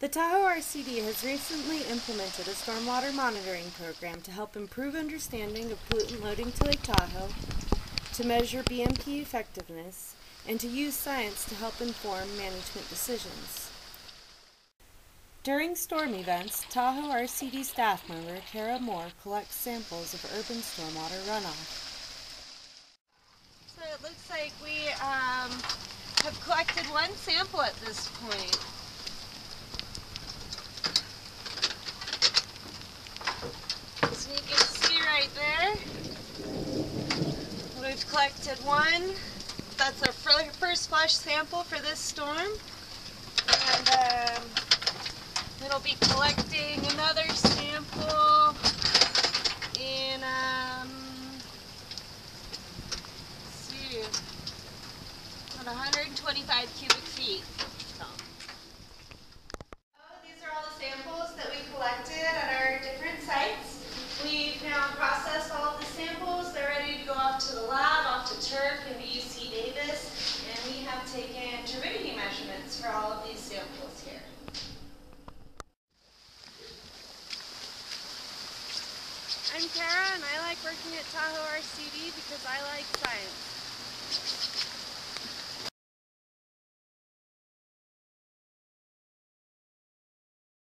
The Tahoe RCD has recently implemented a stormwater monitoring program to help improve understanding of pollutant loading to Lake Tahoe, to measure BMP effectiveness, and to use science to help inform management decisions. During storm events, Tahoe RCD staff member Cara Moore collects samples of urban stormwater runoff. So it looks like we um, have collected one sample at this point. Collected one. That's our first flush sample for this storm. And um, it'll be collecting another sample in, um, see, about 125 cubic feet. So. Oh, These are all the samples that we collected at our different sites. We've now processed all of the samples. They're ready to go off to the lab, to TERC and UC Davis. And we have taken turbidity measurements for all of these samples here. I'm Cara and I like working at Tahoe RCD because